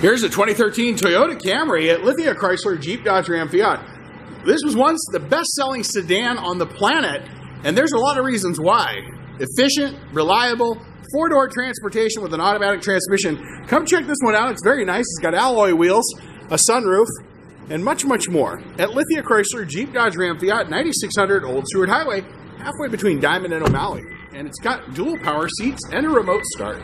Here's a 2013 Toyota Camry at Lithia Chrysler Jeep Dodge Ram Fiat. This was once the best-selling sedan on the planet, and there's a lot of reasons why. Efficient, reliable, four-door transportation with an automatic transmission. Come check this one out. It's very nice. It's got alloy wheels, a sunroof, and much, much more. At Lithia Chrysler Jeep Dodge Ram Fiat 9600 Old Seward Highway, halfway between Diamond and O'Malley. And it's got dual power seats and a remote start.